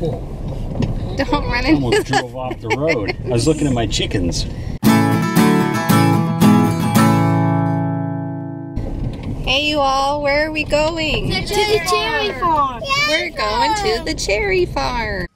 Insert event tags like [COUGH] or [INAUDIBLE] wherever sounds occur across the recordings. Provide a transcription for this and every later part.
[LAUGHS] Don't run I into almost drove off the road. I was looking at my chickens. Hey, you all, where are we going? To the cherry farm. We're going to the cherry farm.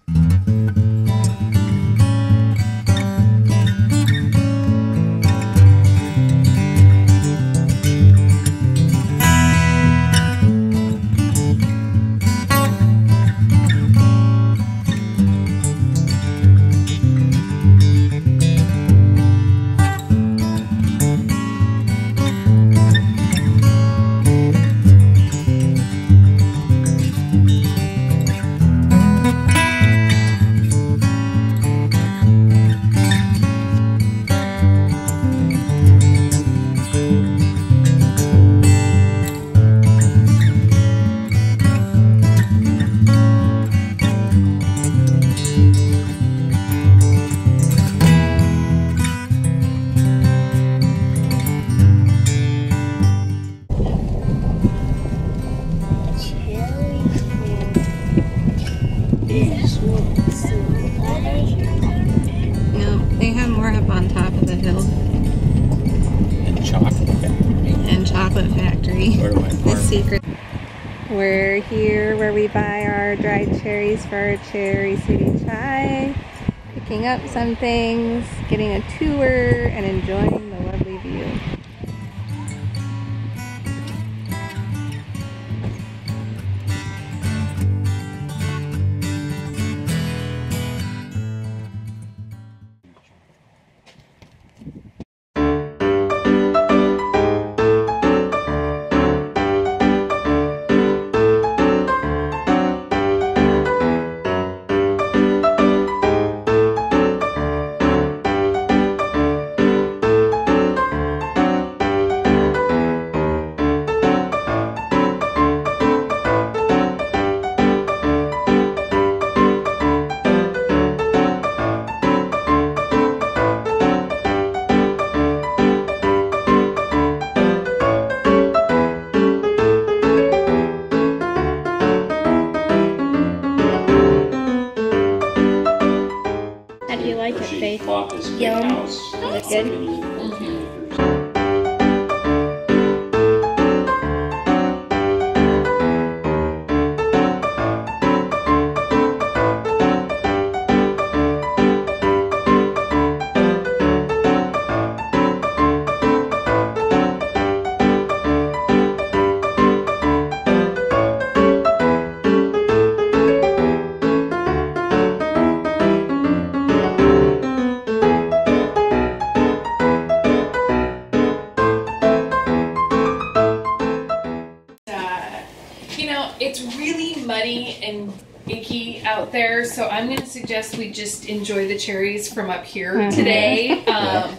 Chocolate factory. Where do I The secret. We're here where we buy our dried cherries for our Cherry City Chai. Picking up some things, getting a tour, and enjoying Faith? bought this big Yum. Is it good? in 14 you know, it's really muddy and icky out there, so I'm going to suggest we just enjoy the cherries from up here today. Um,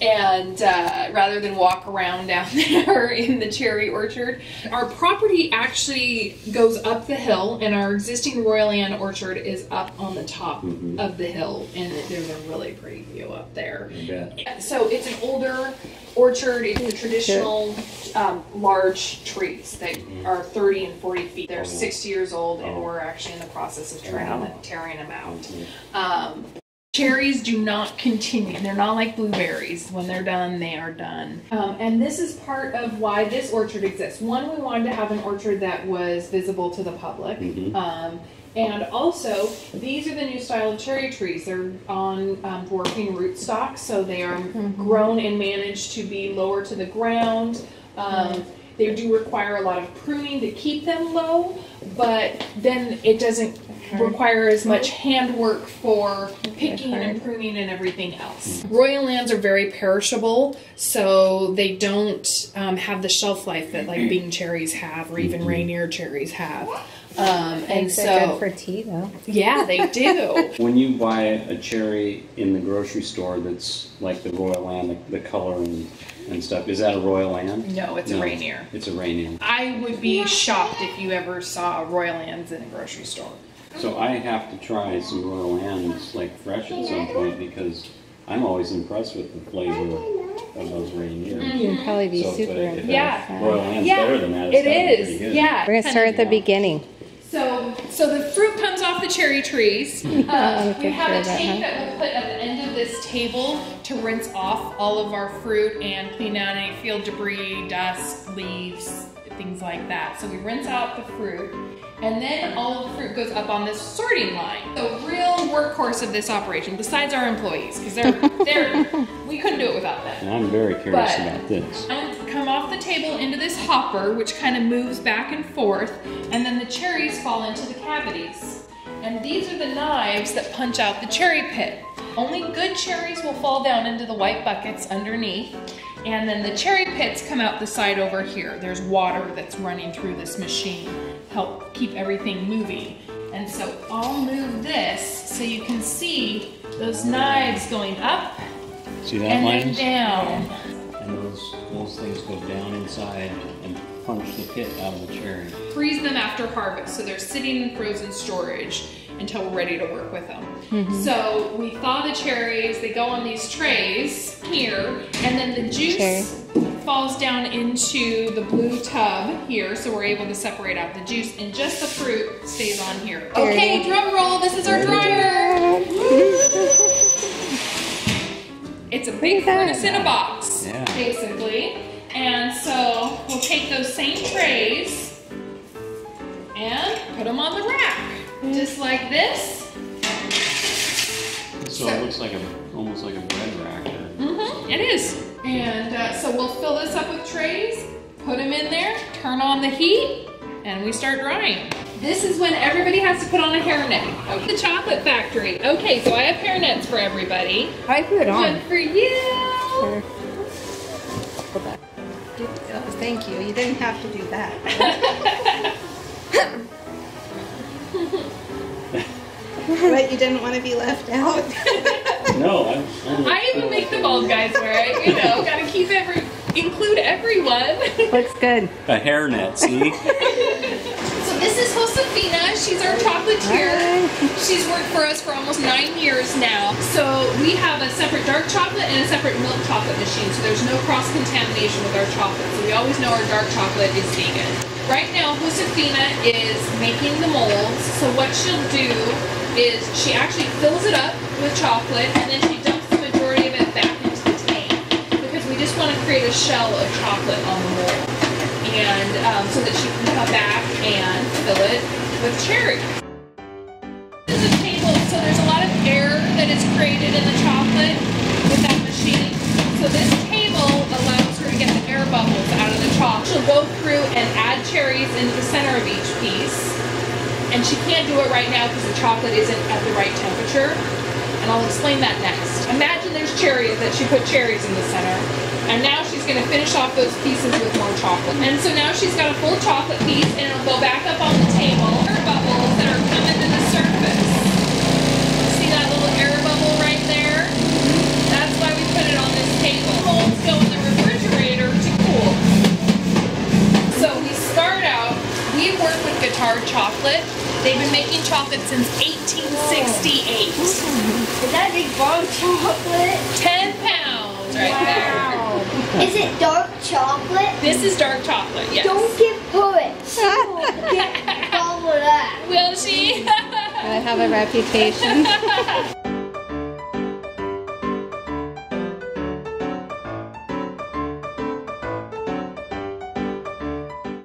and uh, rather than walk around [LAUGHS] down there in the cherry orchard, our property actually goes up the hill, and our existing Royal Ann orchard is up on the top of the hill, and there's a really pretty view up there. bet. So it's an older orchard. It's the traditional um, large trees that are 30 and 40 feet. They're 60 years old, and we're actually in the process of trying tearing them out. Um, cherries do not continue. They're not like blueberries. When they're done, they are done. Um, and this is part of why this orchard exists. One, we wanted to have an orchard that was visible to the public. Um, and also, these are the new style of cherry trees. They're on um, dwarfing rootstocks, so they are grown and managed to be lower to the ground. Um, they do require a lot of pruning to keep them low, but then it doesn't require as much handwork for picking and pruning and everything else. Royal Anns are very perishable, so they don't um, have the shelf life that like Bing cherries have, or even Rainier cherries have. Um, and so, good for tea, though. yeah, they [LAUGHS] do. When you buy a cherry in the grocery store that's like the Royal Ann, the, the color and, and stuff, is that a Royal Ann? No, it's a Rainier. It's a Rainier. I would be shocked if you ever saw Royal Anns in a grocery store. So I have to try some Royal Anns like fresh at some point because I'm always impressed with the flavor of those Rainiers. You'd probably be So super a- if a Yeah. Royal Ann's Yeah, better than that, it it's gotta be is. pretty good. Yeah. We're gonna start at the beginning. So So the fruit comes off the cherry trees. [LAUGHS] Uh, we have a of that, tank huh? that we'll put at the end of this table to rinse off all of our fruit and clean out any field debris, dust, leaves, things like that. So we rinse out the fruit and then all of the fruit goes up on this sorting line. The real workhorse of this operation, besides our employees, because they're, [LAUGHS] they're, we couldn't do it without them. I'm very curious But- about this. And come off the table into this hopper, which kind of moves back and forth, and then the cherries fall into the cavities. And these are the knives that punch out the cherry pit. Only good cherries will fall down into the white buckets underneath, and then the cherry pits come out the side over here. There's water that's running through this machine, help keep everything moving. And so I'll move this so you can see those knives going up See that, and then down. And those, those things go down inside and punch the pit out of the cherry. freeze them after harvest. So they're sitting in frozen storage until we're ready to work with them. Mm-hmm. So we thaw the cherries, they go on these trays here, and then the juice Cherry. falls down into the blue tub here, so we're able to separate out the juice, and just the fruit stays on here. There Okay, go. drum roll, this is our dryer. [LAUGHS] It's a big at furnace in a box, Yeah. basically. And so we'll take those same trays and put them on the rack, just like this. So it looks like a, almost like a bread rack or hmm it is. And uh, so we'll fill this up with trays, put them in there, turn on the heat, and we start drying. This is when everybody has to put on a hairnet. Okay. The chocolate factory. Okay, so I have hairnets for everybody. I put it One for you. Sure. Hold that. Oh, thank you. You didn't have to do that. [LAUGHS] [LAUGHS] but you didn't want to be left out. [LAUGHS] No, I'm. I'm I even make the bald guys wear it. You know, [LAUGHS] gotta keep every, include everyone. Looks good. a hairnet, see? So this is Josefina. She's our chocolatier. Hi. She's worked for us for almost nine years now. So we have a separate dark chocolate and a separate milk chocolate machine. So there's no cross contamination with our chocolate. So we always know our dark chocolate is vegan. Right now, Josefina is making the molds. So what she'll do is she actually fills it up with chocolate and then she dumps the majority of it back into the tank because we just want to create a shell of chocolate on the mold and um, so that she can come back and fill it with cherry. This is a table, so there's a lot of air that is created in the chocolate with that machine. So this table allows her to get the air bubbles out of the chocolate. She'll go through and add cherries into the center of each piece. And she can't do it right now because the chocolate isn't at the right temperature. And I'll explain that next. Imagine there's cherries that she put cherries in the center. And now she's gonna finish off those pieces with more chocolate. And so now she's got a full chocolate piece and it'll go back up on the table. Making since 1868. Is that a big bar of chocolate? 10 pounds right wow. there. Is it dark chocolate? This is dark chocolate, yes. Don't get put. Get all of that. [LAUGHS] Will she? I have a reputation. [LAUGHS]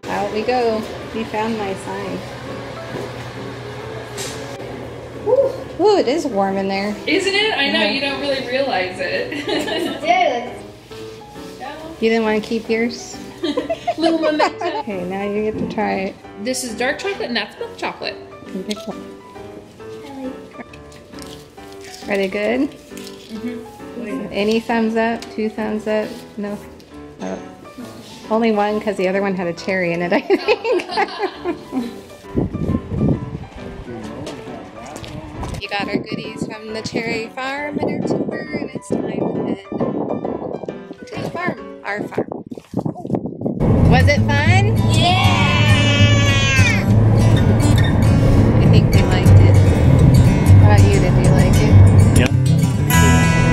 Out we go. We found my sign. Ooh, it is warm in there. Isn't it? I know, you don't really realize it. [LAUGHS] [LAUGHS] Dude. You didn't want to keep yours? [LAUGHS] Little memento. Okay, now you get to try it. This is dark chocolate and that's milk chocolate. You can pick one. Are they good? Mm-hmm. Any thumbs up? Two thumbs up? No. Oh. Only one because the other one had a cherry in it, I oh. think. got our goodies from the Cherry Farm and October, and it's time to head to the farm, our farm. Oh. Was it fun? Yeah! I think we liked it. How about you? Did you like it? Yep.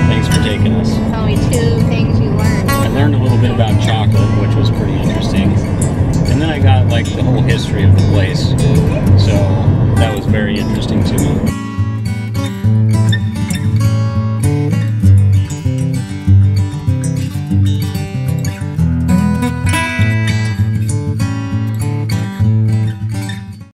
Thanks for taking us. Tell me two things you learned. I learned a little bit about chocolate, which was pretty interesting. And then I got like the whole history of the place. So that was very interesting to me.